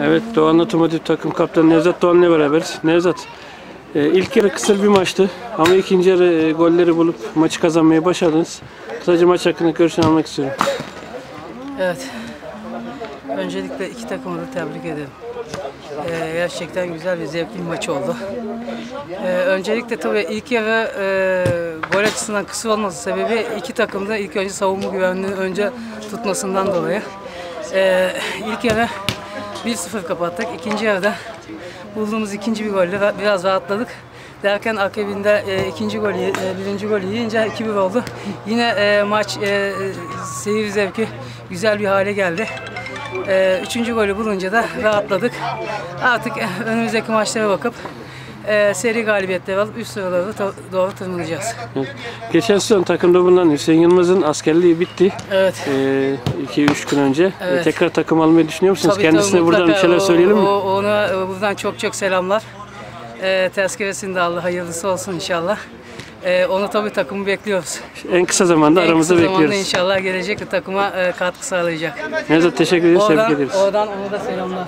Evet Doğan Otomotiv takım kaptanı Nevzat Doğan'la beraberiz. Nevzat e, ilk yarı kısır bir maçtı ama ikinci yarı e, golleri bulup maçı kazanmayı başardınız. Kısaca maç hakkında görüşünü almak istiyorum. Evet. Öncelikle iki takımı da tebrik ederim. Ee, gerçekten güzel ve zevkli bir maç oldu. Ee, öncelikle tabii ilk yarı e, gol açısından kısır olması sebebi iki takım da ilk önce savunma güvenliğini önce tutmasından dolayı. Ee, ilk yarı 1-0 kapattık. İkinci yarıda bulduğumuz ikinci bir golle ra- biraz rahatladık. Derken akabinde e, ikinci gol, ye- e, birinci gol yiyince 2-1 oldu. Yine e, maç e, seyir zevki güzel bir hale geldi. E, üçüncü golü bulunca da rahatladık. Artık e, önümüzdeki maçlara bakıp e, seri galibiyetleri alıp üst sıralara to- doğru tırmanacağız. Geçen sezon takımda bulunan Hüseyin Yılmaz'ın askerliği bitti. Evet. 2-3 gün önce. E, Evet. tekrar takım almayı düşünüyor musunuz? Tabii, Kendisine tabii, buradan bir mutlaka. şeyler O- söyleyelim mi? o- ona e, buradan çok çok selamlar. E, tezkeresini de Allah hayırlısı olsun inşallah. E, onu tabii takımı bekliyoruz. En kısa zamanda En aramızda kısa zamanda bekliyoruz. inşallah gelecek ve takıma e, katkı sağlayacak. Nevzat teşekkür ederiz. Tebrik Oradan, ederiz. oradan ona da selamlar.